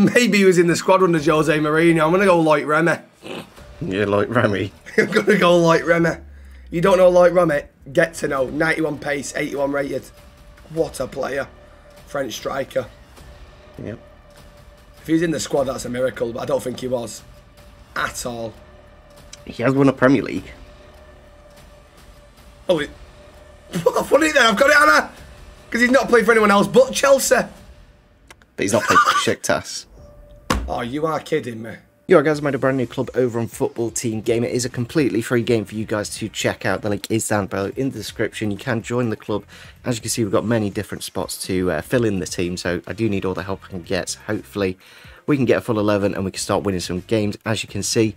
Maybe he was in the squad under Jose Mourinho. I'm going to go Loic Remy. You're Loic Remy. I'm going to go Loic Remy. You don't know Loic Remy? Get to know. 91 pace, 81 rated. What a player. French striker. Yep. If he's in the squad, that's a miracle, but I don't think he was. At all. He has won a Premier League. Oh, it, funny then, I've got it, Anna. Because he's not played for anyone else but Chelsea. But he's not played for Besiktas. Oh, you are kidding me. Are guys made a brand new club over on Football Team Game. It is a completely free game for you guys to check out. The link is down below in the description. You can join the club. As you can see, we've got many different spots to uh, fill in the team, so I do need all the help I can get. Hopefully, we can get a full 11 and we can start winning some games. As you can see,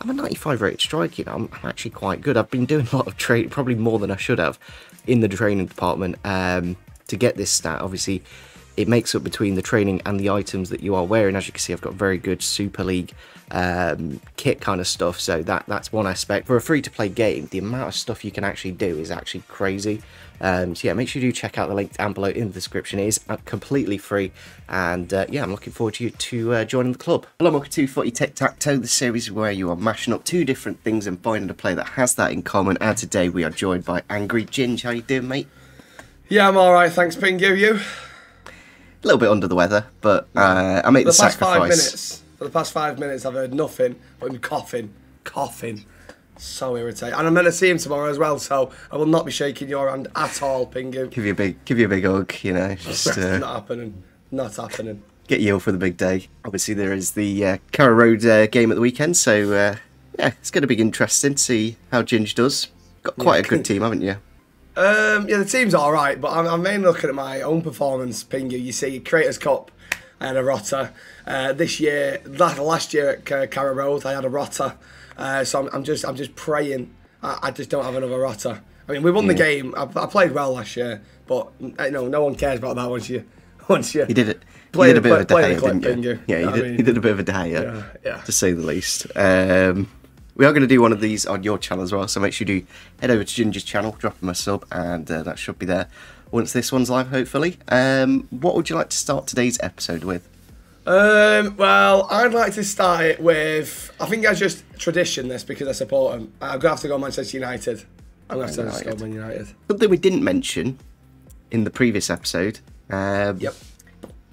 I'm a 95 rated striker. You know, I'm, I'm, actually quite good. I've been doing a lot of training, probably more than I should have, in the training department um, to get this stat. Obviously, it makes up between the training and the items that you are wearing. As you can see, I've got very good Super League um, kit kind of stuff. So that that's one aspect. For a free-to-play game, the amount of stuff you can actually do is actually crazy. Um, so yeah, make sure you do check out the link down below in the description. It is uh, completely free, and uh, yeah, I'm looking forward to you to uh, joining the club. Hello, welcome to Footy Tic Tac Toe, the series where you are mashing up two different things and finding a player that has that in common. And today we are joined by Angry Ginge. How you doing, mate? Yeah, I'm all right. Thanks, Pingu. You? A little bit under the weather, but uh, I made the, the past sacrifice. five minutes. For the past five minutes, I've heard nothing but him coughing, coughing. So irritating. And I'm going to see him tomorrow as well, so I will not be shaking your hand at all, Pingu. Give you a big, give you a big hug. You know, just uh, not happening. Not happening. Get you for the big day. Obviously, there is the uh, Carrow Road uh, game at the weekend, so uh, yeah, it's going to be interesting to see how Ginge does. Got quite yeah, a good team, haven't you? Um, yeah, the team's all right, but I'm, I'm mainly looking at my own performance. Pingu, you see, Creators Cup, I had a rotter. Uh, this year, that last year at uh, Carrow Road, I had a rotter. Uh, so I'm, I'm, just, I'm just praying. I, I, just don't have another rotter. I mean, we won the game. I, I, played well last year, but you know, no one cares about that once you, once you. You did it. Play you did a bit of a day, didn't you? Yeah, you did, you did a bit of a day, yeah, yeah. to say the least. Um, we are going to do one of these on your channel as well, so make sure you do head over to Ginger's channel, drop him a sub, and uh, that should be there once this one's live, hopefully. Um, what would you like to start today's episode with? Um, well, I'd like to start it with. I think that's just tradition, this, because I support them. I'm going to have to go Manchester United. I'm going to have to go Man United. Something we didn't mention in the previous episode. Um, yep.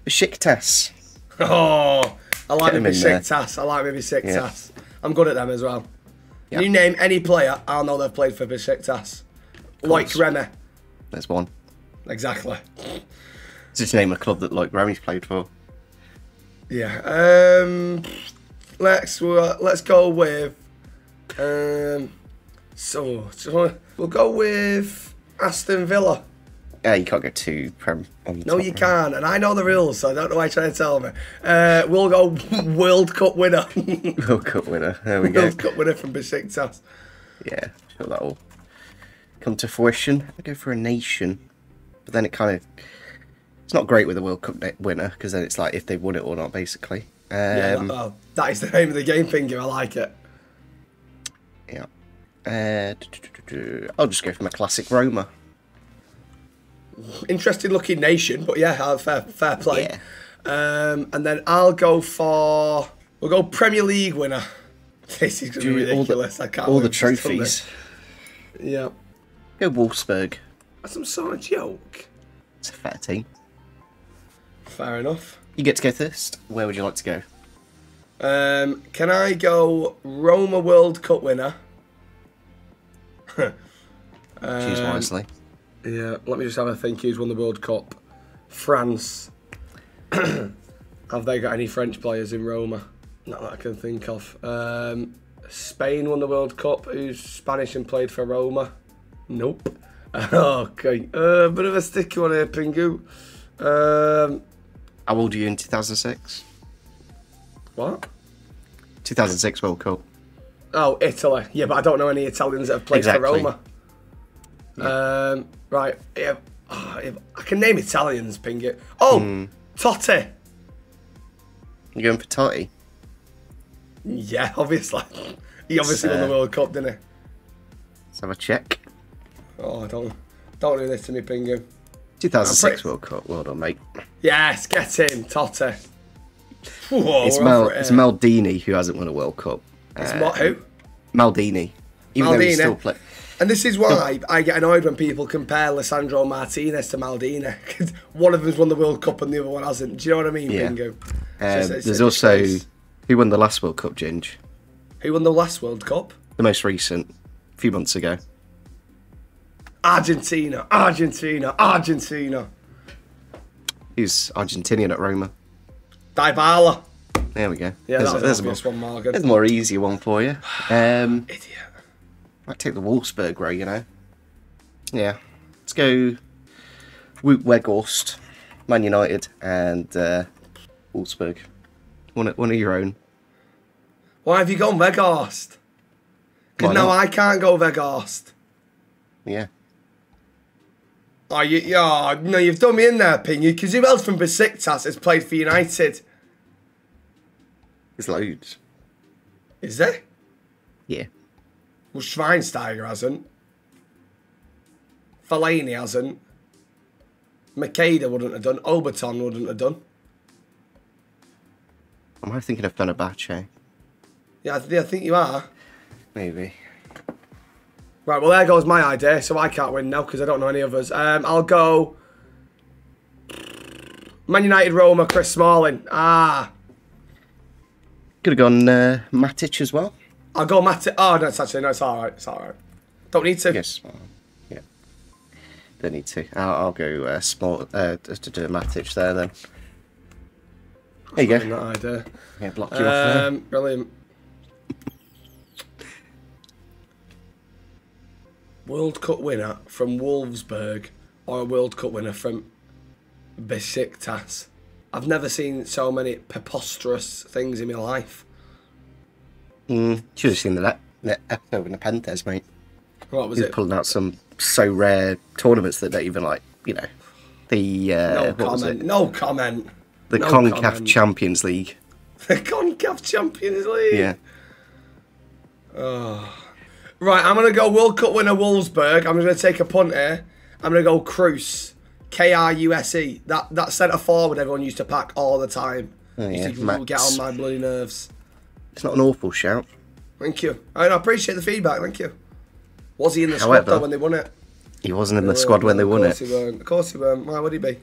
Besiktas. Oh, I like maybe Besiktas. I like maybe Besiktas. I'm good at them as well. Yep. You name any player, I'll know they've played for Besiktas. Like Remy. There's one. Exactly. Just name a club that like Remy's played for. Yeah. Um, let's uh, let's go with. Um, so, so we'll go with Aston Villa. Yeah, you can't get two prem. no, you can't, and I know the rules, so I don't know why you're trying to tell me. Uh, we'll go World Cup winner. World Cup winner. There we go. World Cup winner from Besiktas. Yeah, sure that'll come to fruition. I go for a nation, but then it kind of it's not great with a World Cup winner because then it's like if they won it or not, basically. Um, yeah, that, well, that is the name of the game, finger. I like it. Yeah. Uh, I'll just go for my classic Roma interesting looking nation, but yeah, fair fair play. Yeah. Um, and then I'll go for we'll go Premier League winner. This is gonna be ridiculous. All the, I can't. All the trophies. Yeah. Go Wolfsburg. That's some sort of joke. It's a fair team. Fair enough. You get to go first. Where would you like to go? Um, can I go Roma World Cup winner? um, Choose wisely. Yeah, let me just have a think who's won the World Cup. France. have they got any French players in Roma? Not that I can think of. Um, Spain won the World Cup. Who's Spanish and played for Roma? Nope. okay. Uh, bit of a sticky one here, Pingu. Um, How old are you in 2006? What? 2006 World Cup. Oh, Italy. Yeah, but I don't know any Italians that have played exactly. for Roma. Yeah. Um, Right. Yeah. Oh, I can name Italians, ping it. Oh, mm. Totti. You going for Totti? Yeah, obviously. He obviously uh, won the World Cup, didn't he? Let's have a check. Oh, don't don't do this to me, Pingu. 2006 pretty... World Cup. Well done, mate. Yes, get in, Totti. Whoa, It's, we're Mal, it it's. Maldini who hasn't won a World Cup. It's Uh, what, who? Maldini. Even though he still play. And this is why I get annoyed when people compare Lisandro Martinez to Maldini. 'Cause one of them's won the World Cup and the other one hasn't. Do you know what I mean, Yeah. Bingo? Um, It's just- it's there's also who won the last World Cup, Ginge? Who won the last World Cup? The most recent, a few months ago. Argentina, Argentina, Argentina. He's Argentinian at Roma. Dybala. There we go. Yeah, there's, that there's a more, one, Morgan. there's a more easier one for you. Um, Idiot. Might take the Wolfsburg row, you know. Yeah, let's go. Wout Weghorst, Man United, and uh, Wolfsburg. One, of- one of your own. Why have you gone Weghorst? Why Because now? I can't go Weghorst. Yeah. Oh, you, yeah, no, you've done me in there, Pingy. Because who else from Besiktas has played for United? There's loads. Is there? Yeah. Well, Schweinsteiger hasn't. Fellaini hasn't. Macheda wouldn't have done. Obertan wouldn't have done. Am I thinking of Fenerbahce? Yeah, I, th- I think you are. Maybe. Right, well, there goes my idea, so I can't win now because I don't know any others. Um, I'll go. Man United, Roma, Chris Smalling. Ah, Could have gone uh, Matic as well. I'll go Matt. Oh, no, it's actually, no, it's alright. It's alright. Don't need to. Yes. Yeah. Don't need to. I'll, I'll go uh, small uh, to do a Matic there then. There you go. that idea. Yeah, block you off there. Um, brilliant. World Cup winner from Wolfsburg or a World Cup winner from Besiktas. I've never seen so many preposterous things in my life. Mm, should have seen the, the episode with Nepenthes, mate. What was He's it? pulling out some so rare tournaments that don't even like, you know, the uh, No comment. No comment. The no Concacaf comment. Champions League. The Concacaf Champions League. Yeah. Right, I'm going to go World Cup winner Wolfsburg. I'm going to take a punt here. I'm going to go Kruse. K R U S E. That that centre forward everyone used to pack all the time. Oh, used to Max. get on my bloody nerves. It's not an awful shout. Thank you. I, I appreciate the feedback. Thank you. Was he in the squad though when they won it? He wasn't in the squad when they won of it. course He weren't. Of course he weren't. Why would he be?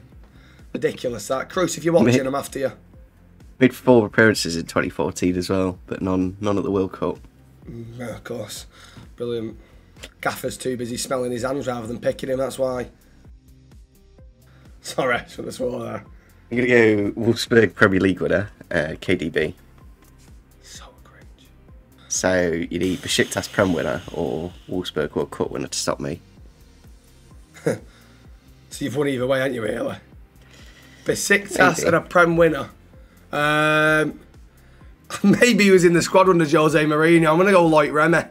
Ridiculous that. Kruse, if you're watching, I'm after you. Made four appearances in 2014 as well, but none none at the World Cup. Yeah, of course. Brilliant. Gaffer's too busy smelling his hands rather than picking him, that's why. Sorry, I shouldn't have swore there. I'm going to go Wolfsburg Premier League winner, uh, KDB. So you need Besiktas Prem winner or Wolfsburg World Cup winner to stop me. So you've won either way, haven't you, really? Besiktas and a Prem winner. Um, maybe he was in the squad under Jose Mourinho. I'm going to go Loic Remy.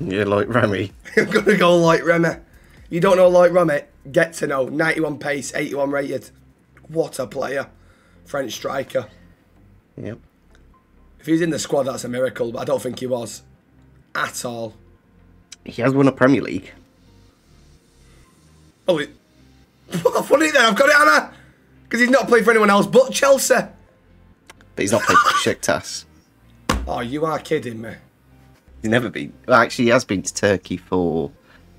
You're like Remy. I'm going to go Loic Remy. You don't know Loic Remy? Get to know. 91 pace, 81 rated. What a player. French striker. Yep. If he's in the squad, that's a miracle, but I don't think he was. At all. He has won a Premier League. Oh, it... funny then, I've got it, Anna! Because he's not played for anyone else but Chelsea. But he's not played for Besiktas. Oh, you are kidding me. He's never been. Well, actually, he has been to Turkey for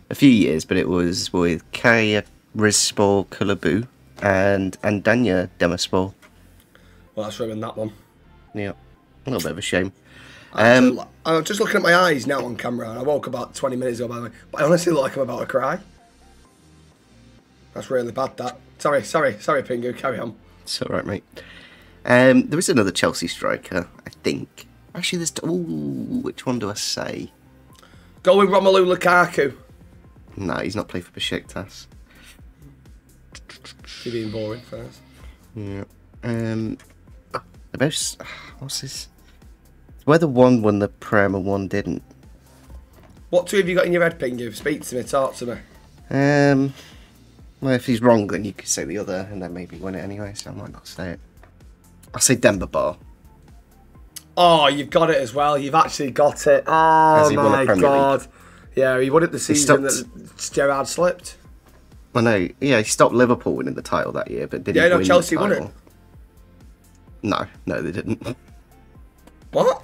a few years, but it was with Kaya Rizspor Kulabu and Andanya Demaspor. Well, that's ruined that one. Yep. A little bit of a shame. Um, I'm just looking at my eyes now on camera, and I woke about 20 minutes ago, by the way. But I honestly look like I'm about to cry. That's really bad, that. Sorry, sorry, sorry, Pingu, carry on. it's all right, mate. Um, there is another Chelsea striker, I think. Actually, there's. Ooh, which one do I say? Go with Romelu Lukaku. No, he's not played for Besiktas. You're being boring first. Yeah. Um, the most. What's this? Whether one won the Prem and one didn't. What two have you got in your head, Pingu? Speak to me, talk to me. Um, well, if he's wrong, then you could say the other, and then maybe win it anyway. So I might not say it. I'll say Demba Ba. Oh, you've got it as well. You've actually got it. Oh Has he won a my god. Yeah, he won it the season that Gerrard slipped. Well, no, yeah, he stopped Liverpool winning the title that year, but didn't Yeah, no, win Chelsea won it. No, no, they didn't. What?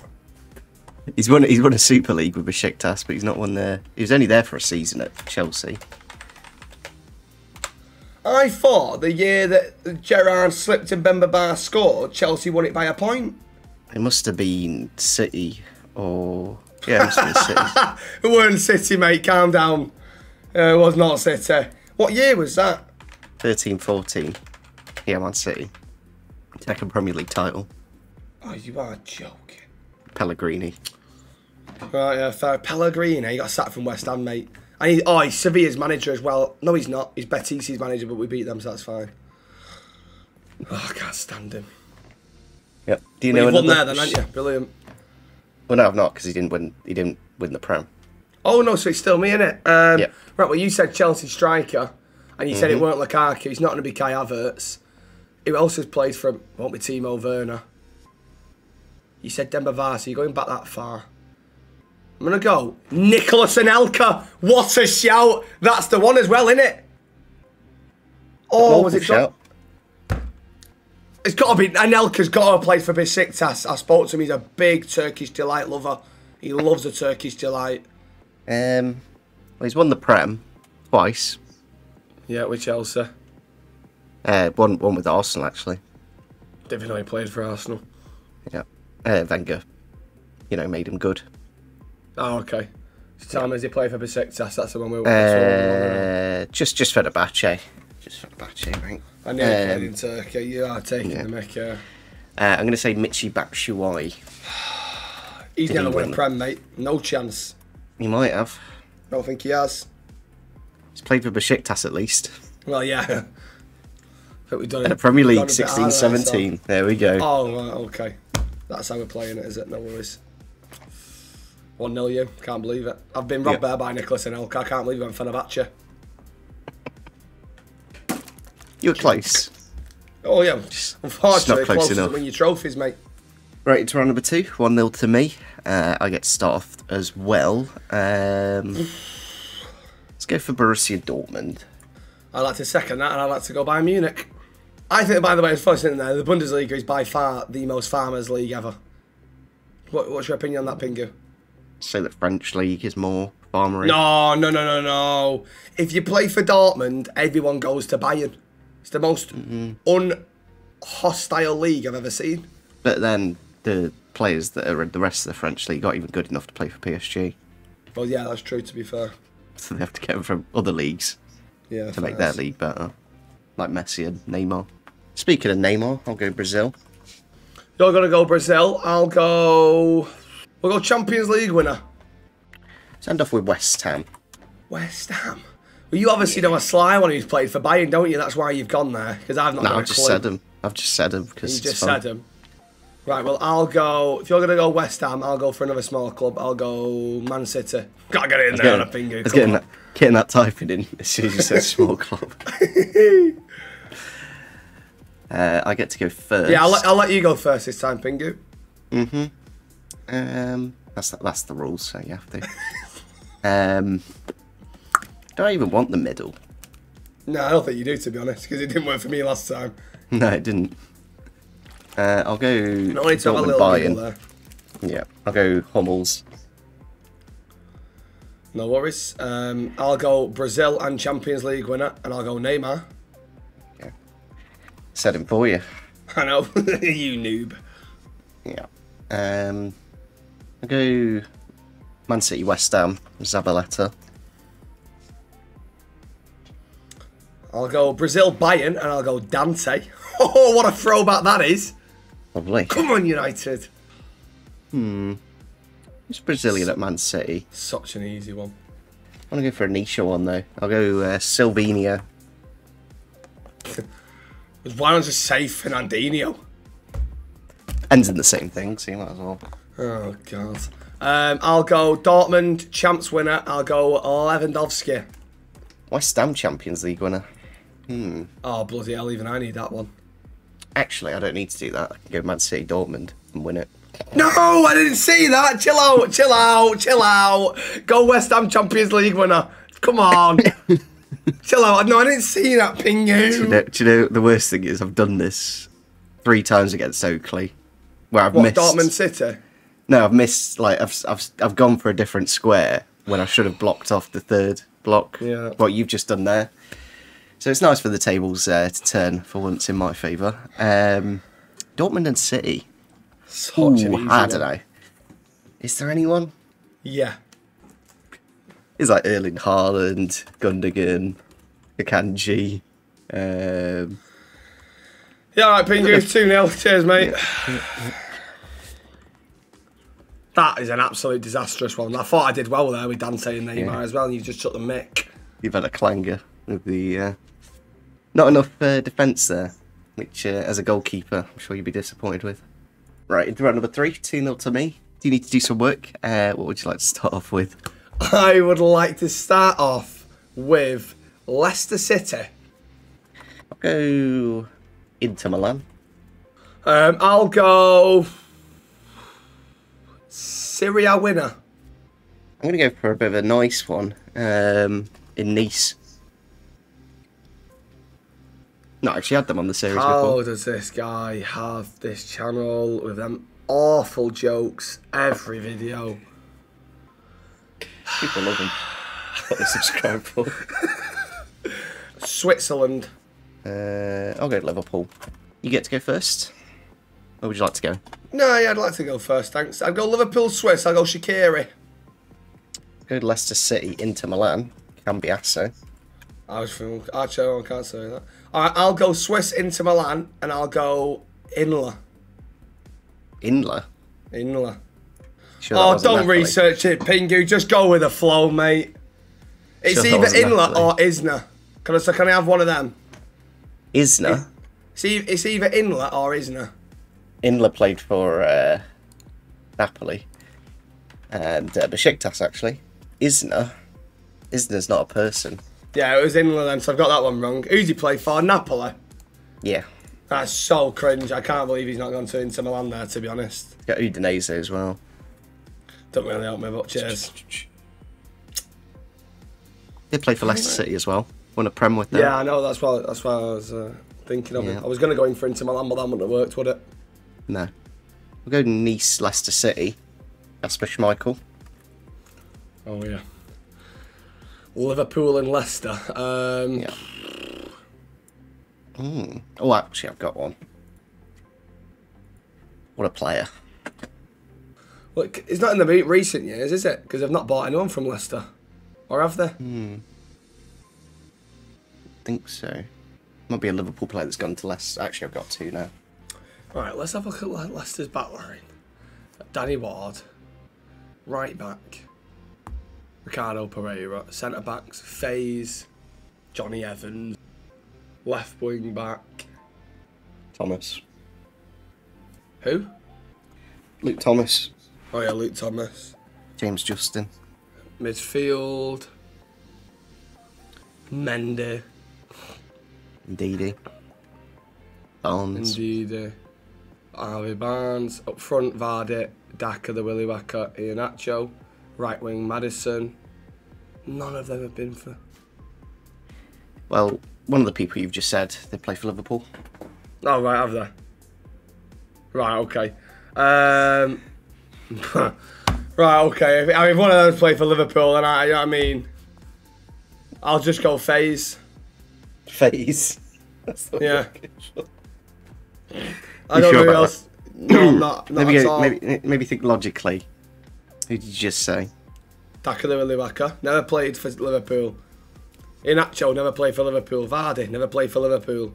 He's won. He's won a Super League with Besiktas, but he's not won there. He was only there for a season at Chelsea. I thought the year that Gerrard slipped and Demba Ba scored, Chelsea won it by a point. It must have been City or yeah, it must have been City. It weren't City, mate. Calm down. Uh, it was not City. What year was that? 13-14. Yeah, Man City. Second Premier League title. Oh, you are joking. Pellegrini. Right, yeah, fair. Pellegrini, he got sacked from West Ham, mate. And he, oh, he's Sevilla's manager as well. No, he's not. He's Betis's manager, but we beat them, so that's fine. Oh, I can't stand him. Yep. Do you Well, know you've won another? there then, haven't you? Brilliant. Well, no, I've not because he didn't win. He didn't win the Prem. Oh, no, so it's still me, innit? Um, Yep. Right, well, you said Chelsea striker, and you said Mm-hmm. it weren't Lukaku. He's not going to be Kai Havertz. Who else has played for? Won't be Timo Werner. You said Demba Varsa. You're going back that far. I'm going to go Nicholas Anelka. What a shout. That's the one as well, isn't it? Oh, was it John? shout. It's got to be Anelka's got to play for Besiktas. I spoke to him. He's a big Turkish delight lover. He loves a Turkish delight. Um, well, he's won the Prem twice. Yeah, with Chelsea. Uh, one one with Arsenal actually. Didn't know he played for Arsenal. Yeah. Uh, Wenger, you know, made him good. Oh, okay. So time as he played for Besiktas. That's the one we were. that's the just we were on. Uh, just for Fenerbahce. Just Fenerbahce, right? I know played um, in Turkey. You are taking yeah. the mick. Yeah. Uh, I'm going to say Michi Batshuayi. He's never won a win? Prem, mate. No chance. He might have. I Don't think he has. He's played for Besiktas at least. Well, yeah. I think we've done Uh, it. Premier done a League bit 16 harder, so- 17. There we go. Oh, okay. That's how we're playing it, is it? No worries. 1 0 you. Can't believe it. I've been robbed Yeah. there by Nicholas Anelka. I can't believe I'm Fenerbahce. You were close. Oh, yeah. Unfortunately, close close enough. to win your trophies, mate. Right, it's round number two. 1 0 to me. Uh, I get to start off as well. Um, let's go for Borussia Dortmund. I'd like to second that, and I'd like to go Bayern Munich. I think, by the way, it's funny sitting there. The Bundesliga is by far the most farmers league ever. What, what's your opinion on that, Pingu? Say that French league is more farmery. No, no, no, no, no. If you play for Dortmund, everyone goes to Bayern. It's the most mm-hmm. unhostile league I've ever seen. But then the players that are in the rest of the French league aren't even good enough to play for PSG. Well, yeah, that's true. To be fair, So they have to get them from other leagues yeah, to make their league better. Like Messi and Neymar. Speaking of Neymar, I'll go Brazil. You're gonna go Brazil. I'll go. We'll go Champions League winner. Send off with West Ham. West Ham. Well, you obviously know a sly one who's played for Bayern, don't you? That's why you've gone there because I've not. No, got a I've just clue. said them. I've just said them because You just fun. said him. Right, well, I'll go. If you're going to go West Ham, I'll go for another small club. I'll go Man City. Gotta get it in there on a finger. I was getting on. that, getting that typing in as soon as you said small club. uh, I get to go first. Yeah, I'll let, I'll let you go first this time, Pingu. Um, that's that's the rules, so you have to. um, don't I even want the middle? No, I don't think you do, to be honest, because it didn't work for me last time. No, it didn't. Uh, I'll go No need to have a little Bayern. there. Yeah, I'll go Hummels. No worries. Um, I'll go Brazil and Champions League winner, and I'll go Neymar. Yeah. Said him for you. I know, you noob. Yeah. Um, I'll go Man City, West Ham, Zabaleta. I'll go Brazil Bayern, and I'll go Dante. Oh, what a throwback that is! Lovely. Come on, United. Hmm. Who's Brazilian at Man City? Such an easy one. I want to go for a niche one though. I'll go uh, Silvinho. Why don't you say Fernandinho? Ends in the same thing, so you might as well. Oh God. Um, I'll go Dortmund champs winner. I'll go Lewandowski. West Ham Champions League winner. Oh bloody hell! Even I need that one. Actually, I don't need to do that. I can go Man City, Dortmund, and win it. No, I didn't see that. Chill out, chill out, chill out. Go West Ham Champions League winner. Come on. chill out. No, I didn't see that, Do you, know, do you know the worst thing is I've done this three times against Oakley, where I've What, missed. Dortmund City? No, I've missed. Like I've I've I've gone for a different square when I should have blocked off the third block. Yeah. What you've just done there. So it's nice for the tables uh, to turn for once in my favour. Um, Dortmund and City. Ooh, easy I don't know. Is there anyone? Yeah. It's like Erling Haaland, Gundogan, Akanji. Um, Yeah, all right, Pingu, 2 0. Cheers, mate. That is an absolute disastrous one. I thought I did well there with Dante and Neymar Yeah. as well, and you just took the mick. you've had a clanger with the uh, not enough uh, defence there, which uh, as a goalkeeper, I'm sure you'd be disappointed with. Right, into round number three, 2 0 to me. Do you need to do some work? Uh, what would you like to start off with? I would like to start off with Leicester City. I'll go Inter Milan. Um, I'll go Serie A winner. I'm going to go for a bit of a nice one um, in Nice. Not actually had them on the series How before. does this guy have this channel with them awful jokes every video? People love them. What they subscribe for. Switzerland. Uh, I'll go to Liverpool. You get to go first. Where would you like to go? No, yeah, I'd like to go first, thanks. I'd go Liverpool Swiss, I'll go Shaqiri. Good Leicester City, Inter Milan, Cambiasso. I was feeling, actually, I can't say that. Alright, I'll go Swiss into Milan and I'll go Inla. Inler. Inla. Sure Oh, don't research it, Pingu. Just go with the flow, mate. It's Sure either Inla or Isna. Can I, so can I have one of them? Isna. See, it's either Inla or Isna. Inler played for uh, Napoli and uh, Besiktas actually. Isner, Isna's not a person. Yeah, it was Inla then, so I've got that one wrong. Who's he play for? Napoli. Yeah. That's so cringe. I can't believe he's not gone to Inter Milan there, to be honest. Got Udinese as well. Don't really help me, but cheers. They play for Leicester City as well. Won a Prem with them. Yeah, I know. That's why. That's why I was uh, thinking of Yeah. it. I was going to go in for Inter Milan, but that wouldn't have worked, would it? No. We'll go to Nice, Leicester City. Kasper Schmeichel. Oh yeah. Liverpool and Leicester. Um, Yeah. Mm. Oh, actually, I've got one. What a player. Look, it's not in the recent years, is it? Because they've not bought anyone from Leicester, or have they? Hmm. think so. Might be a Liverpool player that's gone to Leicester. Actually, I've got two now. Right, let's have a look at Leicester's back line. Danny Ward, right back. Ricardo Pereira, centre backs. Faes, Johnny Evans, left wing back. Thomas. Who? Luke Thomas. Oh yeah, Luke Thomas. James Justin. Midfield. Mendy, Ndidi. Barnes. indeed. Harvey Barnes up front. Vardy, Daka, the Willy Wacker, Iheanacho, right wing Maddison. None of them have been for. Well, one of the people you've just said, they play for Liverpool. Oh right, have they? Right, okay. Um, right, okay. If, I mean, if one of those play for Liverpool, then I, you know what I mean, I'll just go phase. Face. That's the Yeah. I don't sure know who else. No, not. not maybe, at go- all. maybe, maybe think logically. Who did you just say? The Willy never played for Liverpool. Iheanacho never played for Liverpool. Vardy never played for Liverpool.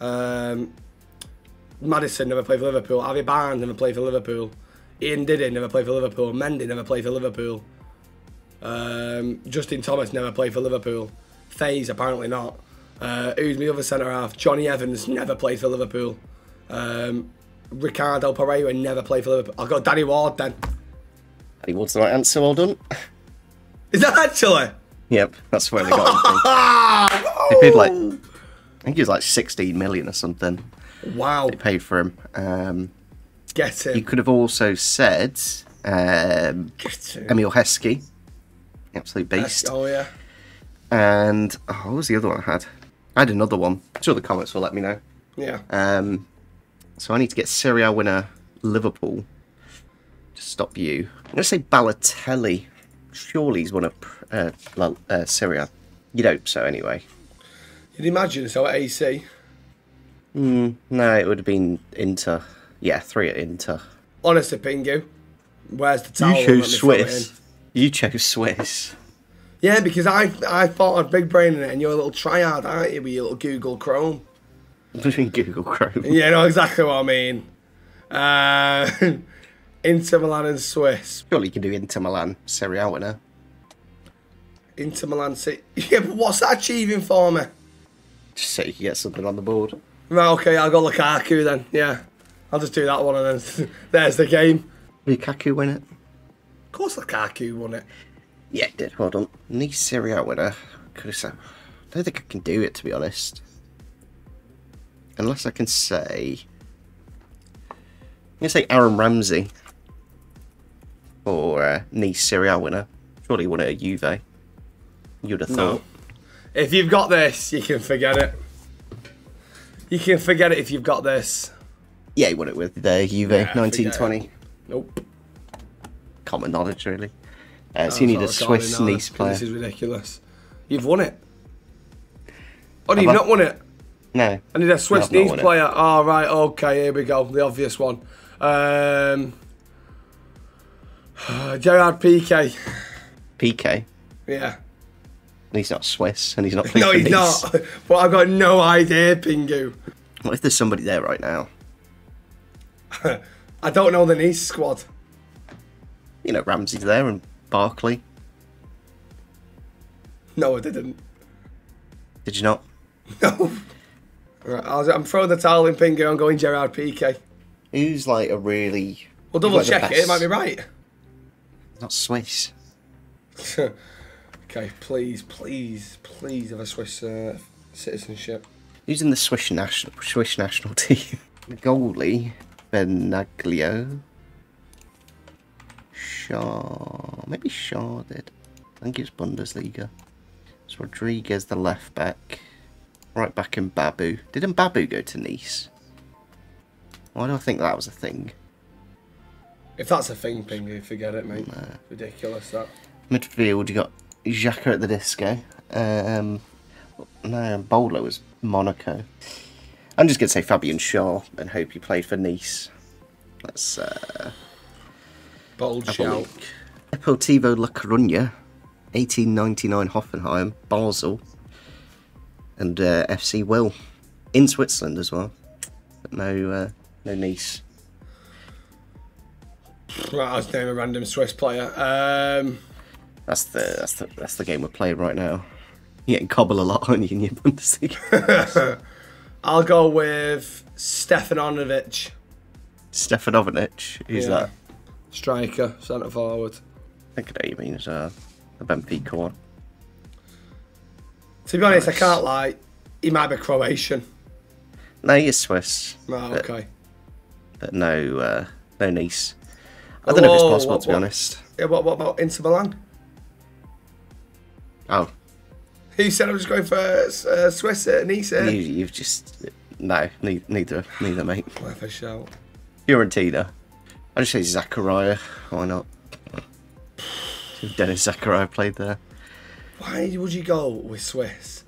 Um, Maddison never played for Liverpool. Harvey Barnes never played for Liverpool. Ndidi never played for Liverpool. Mendy never played for Liverpool. Um, Justin Thomas never played for Liverpool. Faes apparently not. Uh, who's the other centre half? Johnny Evans never played for Liverpool. Um, Ricardo Pereira never played for Liverpool. I'll go Danny Ward then. Danny Ward's the right answer. Well done. Is that actually? yep, that's where they got him from. They paid like, I think he was like 16 million or something. Wow. They paid for him. Um, Get him. you could have also said um. Emile Heskey, absolute beast. Oh yeah. And oh, what was the other one I had? I had another one. I'm sure the comments will let me know. Yeah. Um, So I need to get Serie A winner Liverpool to stop you. I'm going to say Balotelli. Surely he's won a uh, uh, Serie A. You'd hope so, anyway. You'd imagine so at AC. No, it would have been Inter. Yeah, three at Inter. Honestly, Pingu, where's the towel? You chose throw it in. Swiss. You chose Swiss. Yeah, because I I thought I'd big brain in it, and you're a little triad, aren't you, with your little Google Chrome? Between Google Chrome. Yeah, know exactly what I mean. Uh, Inter Milan and Swiss. Surely you can do Inter Milan Serie A winner. Inter Milan City. Yeah, but what's that achieving for me? Just so you can get something on the board. Right, okay, I'll go Lukaku then. Yeah, I'll just do that one, and then there's the game. Lukaku win it. Of course, Lukaku won it. Yeah, it did. Well done. Nice Serie A winner. Could have said. I don't think I can do it to be honest. Unless I can say. I'm gonna say Aaron Ramsey. Or uh, Nice Serie A winner. Surely he won it at Juve. You'd have No. thought. If you've got this, you can forget it. You can forget it if you've got this. Yeah, he won it with the Juve, Yeah, 1920. Nope. Common knowledge, really. Uh, so you need a That's what I Swiss Nice player. This is ridiculous. You've won it. Oh, you've I? not won it. No. I need a Swiss Nice won player. Oh, right, okay, here we go. The obvious one. Um, Gerard Piqué. PK. Yeah. He's not Swiss, and he's not. No, he's not. But I've got no idea, Pingu. What if there's somebody there right now? I don't know the Nice squad. You know, Ramsey's there and Barkley. No, I didn't. Did you not? No. Right, I I'm throwing the towel in Pingu. I'm going Gerard Piqué. Who's like a really? We'll double check it. It might be right. Not Swiss. okay, please, please, please have a Swiss uh, citizenship. Who's in the Swiss national Swiss national team? Goalie Benaglio. Schär, maybe Schär did. I think it's Bundesliga. It's Rodriguez, the left back. Right back in Babu. Didn't Babu go to Nice? Why do I think that was a thing? If that's a thing, Pingu, forget it, mate. Ridiculous, that. Midfield, you got Xhaka at the disco. Um, no, Embolo was Monaco. I'm just going to say Fabian Schär and hope he played for Nice. Let's uh, Bold shout. Deportivo La Coruña, 1899 Hoffenheim, Basel, and uh, FC Wil in Switzerland as well. But no, uh, no Nice. Right, I'll just name a random Swiss player. Um, That's the that's the that's the game we're playing right now. You're getting cobble a lot on you in your Bundesliga. I'll go with Stefanovic, Stefanovic, who's Yeah. that? striker, centre forward. I think I know you mean as the Benfica one. To be honest, Nice. I can't lie. He might be Croatian. No, he's Swiss, But- okay. but no, uh, no Nice. I don't know if it's possible what- to be what- honest. Yeah, what, what about Inter Milan? Oh, Who said I was going for uh, Swiss at Nice? you, Uh, you've just no, neither, neither, neither mate. Worth a shout. Fiorentina. I just say Zakaria. Why not? Denis Zakaria played there. Why would you go with Swiss?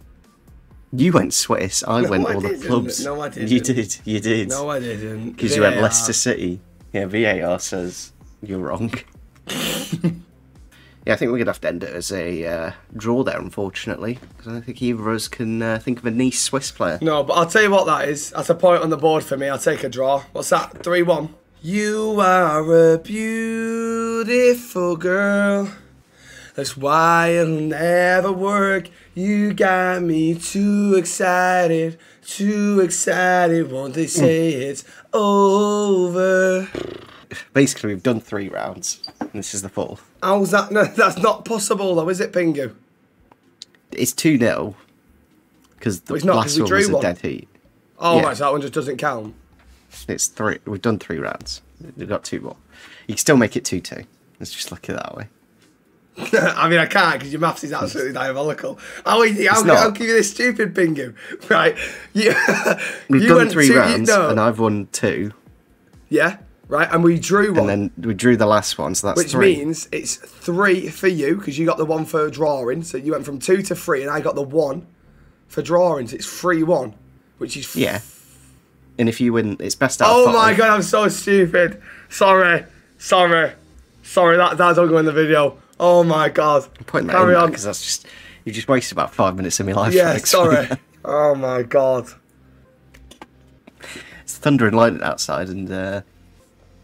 You went Swiss. I No, went I all the didn't. clubs. No, I didn't. You did. You did. No, I didn't. Because you went Leicester City. Yeah, VAR says you're wrong. yeah, I think we're going to have to end it as a uh, draw there, unfortunately. Because I don't think either of us can uh, think of a nice Swiss player. No, but I'll tell you what that is. That's a point on the board for me. I'll take a draw. What's that? 3 1. You are a beautiful girl. That's why it'll never work. You got me too excited. Too excited. Won't they mm. say it's over? Basically, we've done three rounds. And this is the fourth. How's that? No, that's not possible though, is it, Pingu? It's 2 0. Because the it's not, last one was a one. dead heat. Oh, Yeah. right, so that one just doesn't count. It's three. We've done three rounds. We've got two more. You can still make it 2 2. Let's just look at it that way. I mean, I can't because your maths is absolutely diabolical. How, easy, how, how give you this stupid bingo? Right. You, We've you done went three two- you- rounds, no. and I've won two, Yeah. Right. And we drew one. and then we drew the last one, so that's Which three. means it's three for you because you got the one for drawing. So you went from two to three, and I got the one for drawing. So it's three one, which is f- yeah. And if you win, it's best out. Oh my god, I'm so stupid. Sorry, sorry, sorry. That that don't go in the video. Oh my god. I'm putting that Carry in on. because that's just you just wasted about five minutes of my life. Yeah, sorry. oh my god. it's thunder and lightning outside, and uh,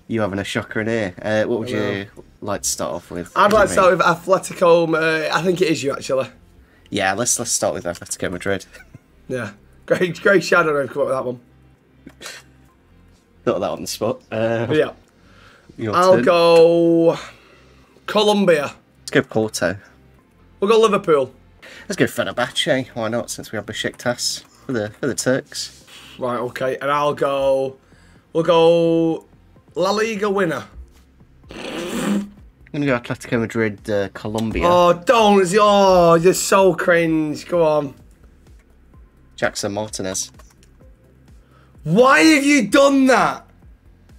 you having a shocker in here. Uh, what would you like to start off with? I'd like to start with Atletico. Uh, I think it is you actually. Yeah, let's let's start with Atletico Madrid. Yeah. Great, great shadow. I've come up with that one. Not that on the spot. Uh, yeah. I'll turn. go Colombia. Let's go Porto. We'll go Liverpool. Let's go Fenerbahce. Why not? Since we have Besiktas for the for the Turks. Right. Okay. And I'll go. We'll go La Liga winner. I'm gonna go Atletico Madrid, uh, Colombia. Oh, don't. Oh, you're so cringe. Go on. Jackson Martinez. Why have you done that?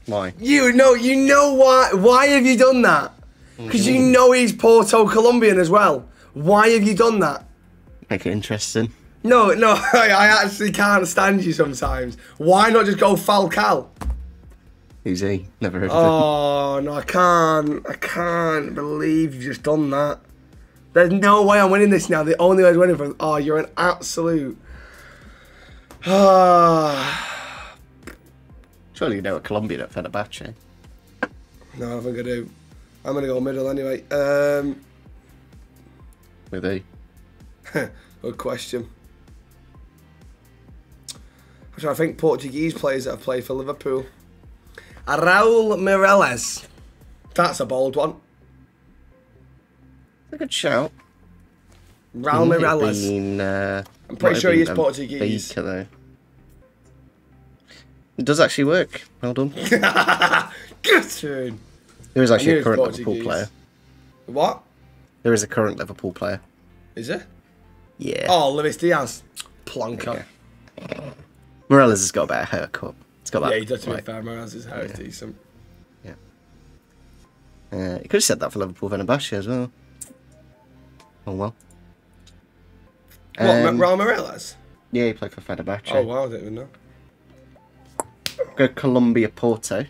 Why? You know, you know why? Why have you done that? Mm. Because you know he's Porto Colombian as well. Why have you done that? Make it interesting. No, no, I actually can't stand you sometimes. Why not just go Falcao? Who's he? Never heard of him. Oh no, I can't. I can't believe you've just done that. There's no way I'm winning this now. The only way I'm winning from. Oh, you're an absolute. Surely you know a Colombian at Fenerbahce. no, I think I do. I'm gonna go middle anyway. Um, With who? good question. I'm trying to think Portuguese players that have played for Liverpool. Raul Meireles. That's a bold one. A good shout. Raul Meireles. been, uh, I'm pretty sure he's a Portuguese. Baker, though. It does actually work. Well done. Good turn. There is actually a current Portuguese. Liverpool player. What? There is a current Liverpool player. Is it? Yeah. Oh, Luis Diaz. Plonker. Morales has got a better haircut. It's got that. Yeah, he does to be fair. Morales' hair is decent. Uh, he could have said that for Liverpool Fenerbahce as well. Oh well. What, Um, Raul Morales? Yeah, he played for Fenerbahce. Oh, wow, I didn't even know. Go Colombia Porto.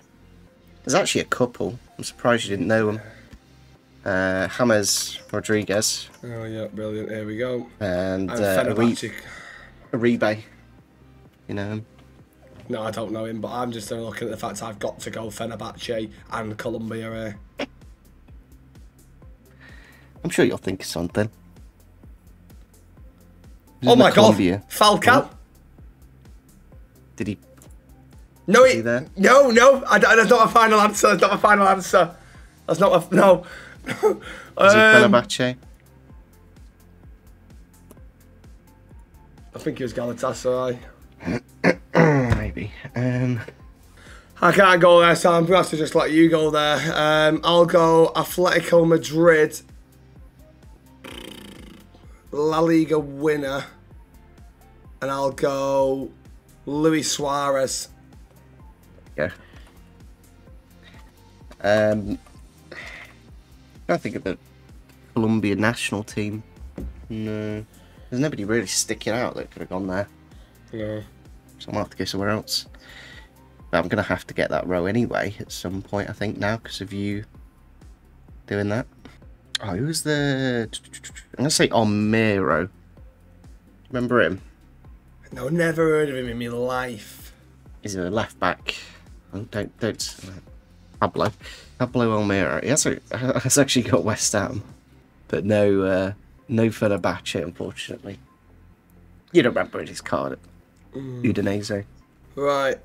There's actually a couple. I'm surprised you didn't know him. Uh, James Rodriguez Oh, yeah, brilliant. Here we go. and And uh, Fenerbahce. You know him? No, I don't know him, but I'm just looking at the fact I've got to go Fenerbahce and Colombia. Uh, I'm sure you'll think of something. oh my Colombia. god, Falcao. Did he? No, there? no, no. I, that's not my final answer. That's not a final answer. That's not a no. He Um, Fenerbahce? I think he was Galatasaray. Maybe. Um, I can't go there, so I'm going to have to just let you go there. Um, I'll go Atletico Madrid, La Liga winner, and I'll go Luis Suarez. Yeah. Um, I think of the Colombian national team. No, there's nobody really sticking out that could have gone there. No. So I'm gonna have to go somewhere else. But I'm gonna have to get that row anyway at some point. I think now because of you doing that. Oh, who was the? I'm gonna say Armero. Remember him? No, never heard of him in my life. He's a left back. Oh, don't don't. Pablo. Pablo Armero. He has, has actually got West Ham, but no uh, no Fenerbahce unfortunately. You don't remember his card at Udinese. Right,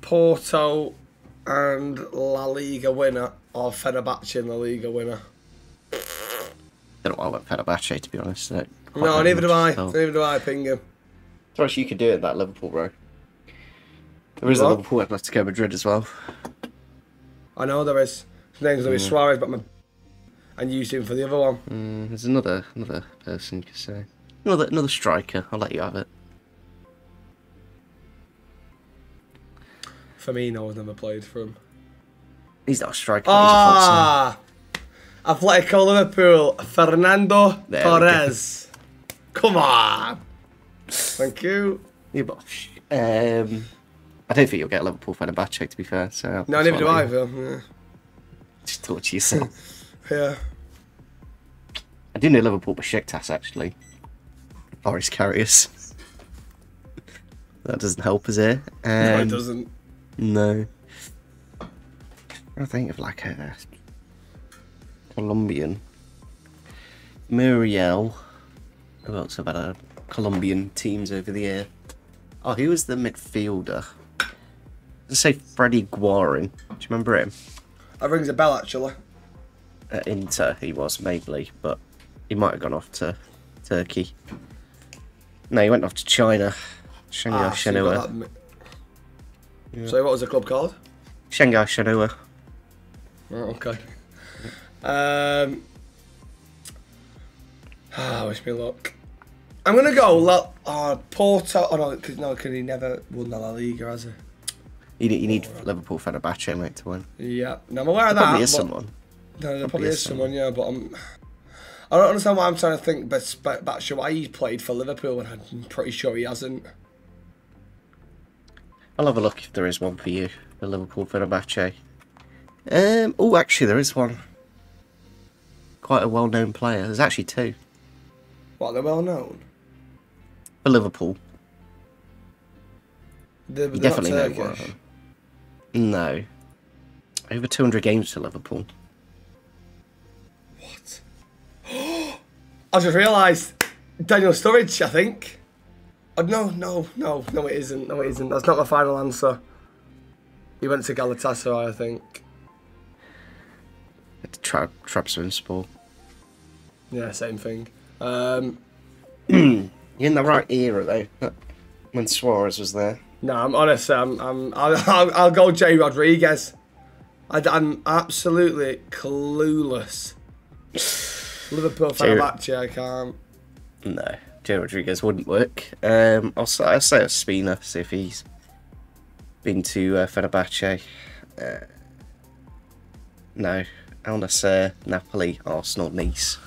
Porto and La Liga winner, or Fenerbahce and La Liga winner. I don't know why I went Fenerbahce to be honest. I don't quite No, neither do I. Neither do I, Pingham. Suppose you could do it that Liverpool row. There is a What? Liverpool Atletico Madrid as well. I know there is. His name's Luis Suarez, but my. and used him for the other one. Mm, there's another another person you could say. Another another striker. I'll let you have it. Firmino has never played for him. He's not a striker. but he's a false nine. Ah, Atletico Liverpool, Fernando There. Torres. Come on. Thank you. Yeah, but, um, I don't think you'll get a Liverpool Fenerbahce to be fair. So No, neither do I. Phil. Just talk to yourself. Yeah. yeah. I do know Liverpool Besiktas actually. Loris Karius. that doesn't help us here. Um, no, it doesn't. No. I think of like a Colombian. Muriel. Who else have had a Colombian teams over the year? Oh, he was the midfielder. Let's say Fredy Guarin. Do you remember him? That rings a bell, actually. At Inter, he was maybe, but he might have gone off to Turkey. No, he went off to China. Shanghai Ah, so Shenhua. that mi- So what was the club called? Shanghai Shenhua. Oh, okay. Um. Ah, wish me luck. I'm gonna go. La, oh, Porto. Oh no, because no, because he never won the La Liga, has he? You need, you need Liverpool Fenerbahce, mate, to win. Yeah. No, I'm aware of that. Probably is but- someone. No, there probably is is someone, yeah, but I'm. I don't understand why I'm trying to think, but why he played for Liverpool, and I'm pretty sure he hasn't. I'll have a look if there is one for you, the Liverpool Fenerbahce. Um, oh, actually, there is one. Quite a well-known player. There's actually two What they're well known. for Liverpool. They're, they're definitely know one. Of Turkish. them. No, over 200 games to Liverpool. What? I just realised Daniel Sturridge. I think. Oh, no, no, no, no, it isn't. No, it isn't. That's not my final answer. He went to Galatasaray, I think. Tra- Trabzonspor. Yeah, same thing. Um, You're in the right era though. When Suarez was there. No, I'm honest. I'm, I'm, I'll, I'll, I'll go Jay Rodriguez. I, am absolutely clueless. Liverpool Jay- Fenerbahce, I can't. No, Joe Rodriguez wouldn't work. Um, I'll say I'll say Ospina, see if he's been to uh, Fenerbahce. Uh, no, Al Nassr, Napoli, Arsenal, Nice.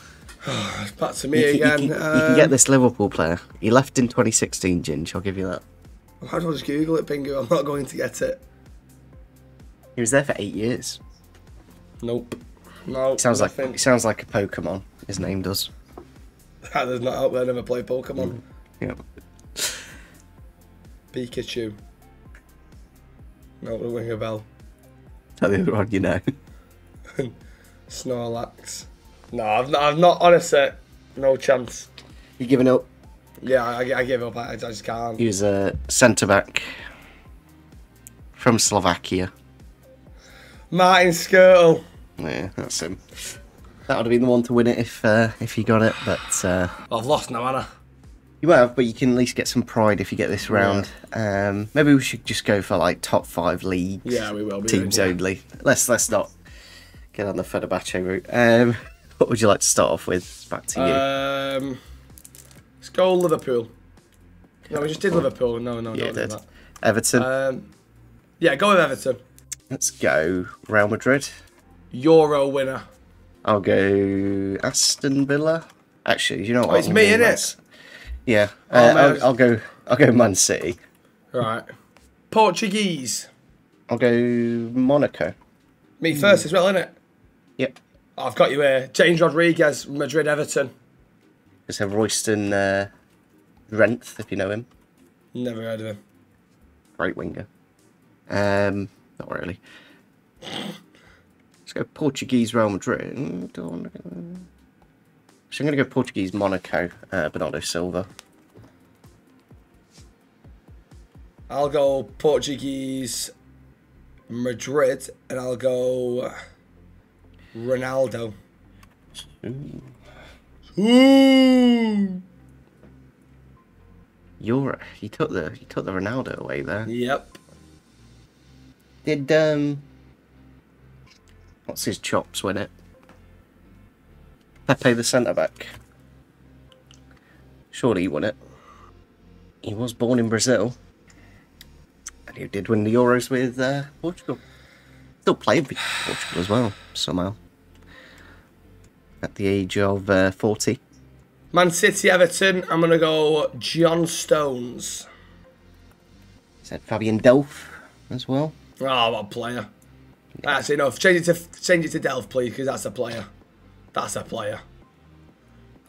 Back to You me you again. can- you Um, can get this Liverpool player. He left in 2016, Ginge. I'll give you that. How do I just Google it, Pingu? I'm not going to get it. He was there for eight years. Nope. No. Sounds like nothing. he sounds like a Pokemon. His name does. That does not help. I never play Pokemon. Yeah. Pikachu. No, don't ring a bell. Tell the other one you know. Snorlax. No, I've not. I've not. Honestly, no chance. You giving up? Yeah, I, I give up. I, I just can't. He was a centre back from Slovakia. Martin Skrtel. Yeah, that's him. That would have been the one to win it if uh, if you got it, but uh, I've lost now, Anna. you have. But you can at least get some pride if you get this round. Um, maybe we should just go for like top five leagues. Yeah, we will be. teams yeah. only. Let's let's not get on the Fenerbahce route. Um, what would you like to start off with? Back to you. Um, let's go Liverpool. No, we just did Liverpool. No, no, yeah, did. that. Everton. Um, yeah, go with Everton. let's go Real Madrid. Euro winner. I'll go Aston Villa. Actually, you know what? Oh, it's me, gonna go Yeah, Oh, uh, man. I'll, I'll go. I'll go Man City. Right. Portuguese. I'll go Monaco. Me first as well, innit? Yep. I've got you here. James Rodriguez, Madrid, Everton. Just have Royston uh, Drenthe, if you know him. Never heard of him. Great winger. Um, not really. Let's go Portuguese Real Madrid. Don't wanna go- So I'm going to go Portuguese Monaco, uh, Bernardo Silva. I'll go Portuguese, Madrid, and I'll go Ronaldo. Ooh. You're you took the you took the Ronaldo away there. Yep. Did um, what's his chops win it? Pepe, the centre back. Surely he won it. He was born in Brazil. And he did win the Euros with uh, Portugal. Still playing for Portugal as well, somehow. At the age of uh, 40. Man City, Everton. I'm gonna go John Stones. Said Fabian Delph as well. Oh, what a player. That's enough. Change it to change it to Delph, please, because that's a player. That's a player.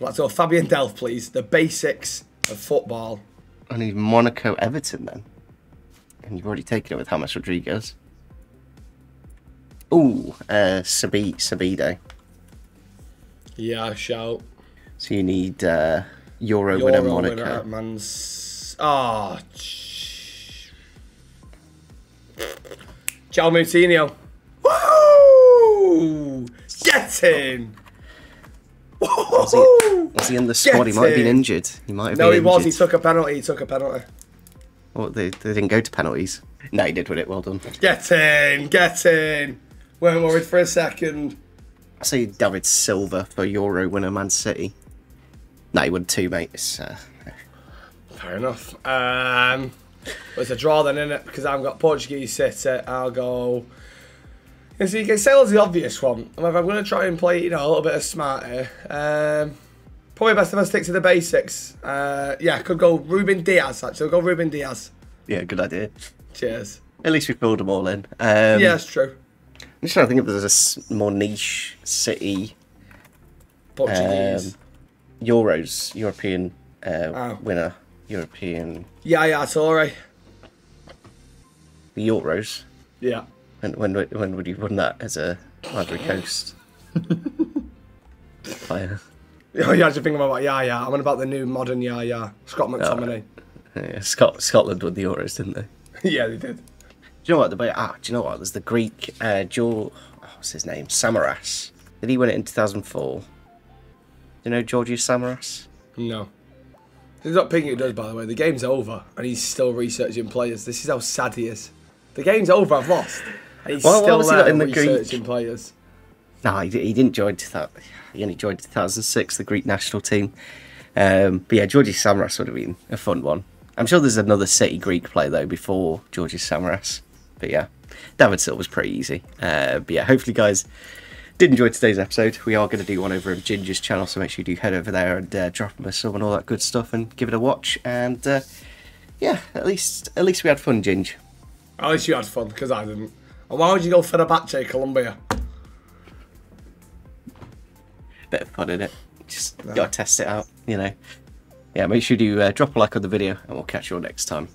Let's go Fabian Delph, please. The basics of football. I need Monaco Everton then. And you've already taken it with James Rodriguez. Ooh, uh, Sabi Sabido. Yeah, shout. So you need uh, Euro, Euro winner winner Monaco. at. Ah. Oh, Joao Moutinho. Woo! Get in! Was he, was he in the squad? He might have been injured. He might have No, he been was. He took a penalty. He took a penalty. Oh, they, they didn't go to penalties. No, he did win it. Well done. Get in! Get in! Weren't worried for a second. I say David Silva for Euro winner Man City. No, he won two, mate. It's, uh, Fair enough. Um, well, it's a draw then, isn't it? Because I've got Portuguese City. I'll go. You see, you can was the obvious one. I'm going to try and play, you know, a little bit of smart here. Um, probably best if I stick to the basics. Uh, yeah, could go Ruben Dias. Actually, I'll go Ruben Dias. yeah, good idea. Cheers. At least we filled them all in. Um, yeah, that's true. I'm just trying to think if there's a more niche city Portuguese. um, Euros European uh, Oh. winner. European yeah, yeah, Touré. the Euros. Yeah. When when would- when would you win that as a Ivory Coast player? Oh, yeah, I was thinking about yeah, yeah. I'm on about the new modern yeah, yeah. Scott McTominay. Yeah, Scot- Scotland won the Euros, didn't they? yeah, they did. Do you know what? The ah, do you know what? There's the Greek uh, Joe. oh, what's his name? Samaras. Did he win it in 2004? Do you know Georgios Samaras? No. He's not picking Pinky does, by the way. The game's over, and he's still researching players. This is how sad he is. The game's over. I've lost, and he's why still there in the Greek? researching players. No, he, he didn't join. That he only joined 2006, the Greek national team. Um, but yeah, Georgios Samaras would have been a fun one. I'm sure there's another City Greek player though before Georgios Samaras. But yeah, David Silva was pretty easy. Uh, but yeah, hopefully, guys did enjoy today's episode. We are going to do one over on Ginger's channel, so make sure you do head over there and uh, drop him a sub and all that good stuff, and give it a watch. And uh, yeah, at least at least we had fun, Ginger. At least you had fun, because I didn't. And why would you go for the Fenerbahce, Colombia? bit of fun in it. Just gotta test it out, you know. Yeah, make sure you uh, drop a like on the video, and we'll catch you all next time.